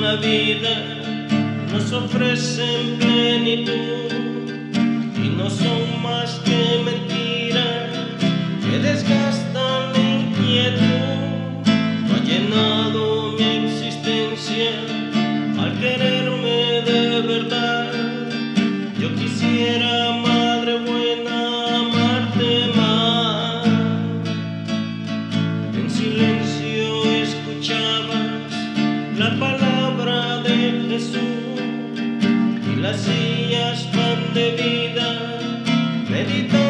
la vida nos ofrecen plenitud y no son más que mentiras que desgastan la inquietud. No ha llenado mi existencia al quererme palabra de Jesús y las sillas pan de vida, meditando.